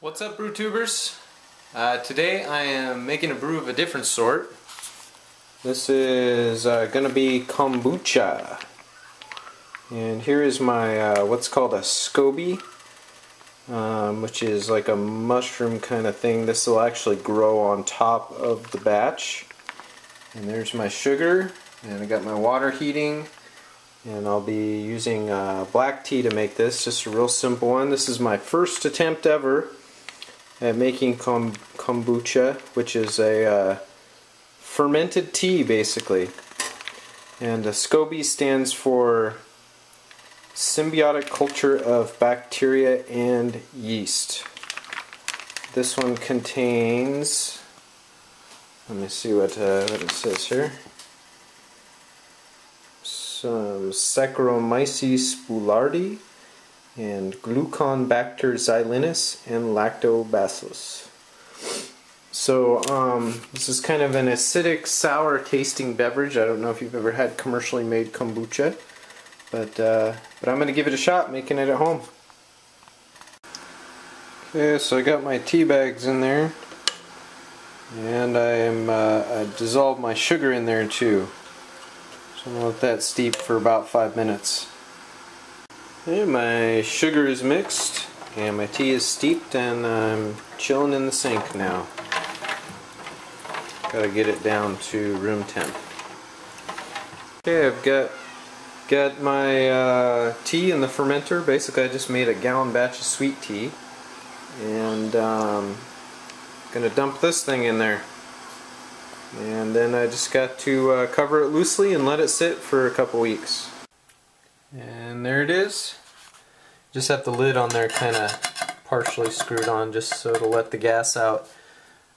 What's up brew tubers? Uh, today I am making a brew of a different sort. This is uh, gonna be kombucha. And here is my uh, what's called a SCOBY, um, which is like a mushroom kind of thing. This will actually grow on top of the batch. And there's my sugar, and I got my water heating and I'll be using uh, black tea to make this just a real simple one this is my first attempt ever at making kombucha which is a uh, fermented tea basically. And uh, SCOBY stands for symbiotic culture of bacteria and yeast. This one contains let me see what, uh, what it says here. Some Saccharomyces boulardii and Gluconobacter xylinus and Lactobacillus. So um, this is kind of an acidic, sour tasting beverage. I don't know if you've ever had commercially made kombucha, but uh, but I'm going to give it a shot making it at home. Okay, so I got my tea bags in there, and I am uh, I dissolved my sugar in there too. So I'm going to let that steep for about five minutes. Okay, my sugar is mixed and my tea is steeped and I'm chilling in the sink now. Gotta get it down to room temp. Okay, I've got got my uh, tea in the fermenter. Basically, I just made a gallon batch of sweet tea, and um, gonna dump this thing in there and then I just got to uh, cover it loosely and let it sit for a couple weeks and there it is. Just have the lid on there kind of partially screwed on just so to let the gas out.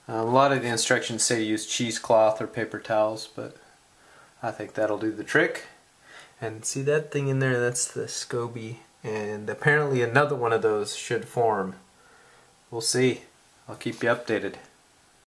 Uh, a lot of the instructions say to use cheesecloth or paper towels but I think that'll do the trick. And see that thing in there? That's the SCOBY and apparently another one of those should form. We'll see. I'll keep you updated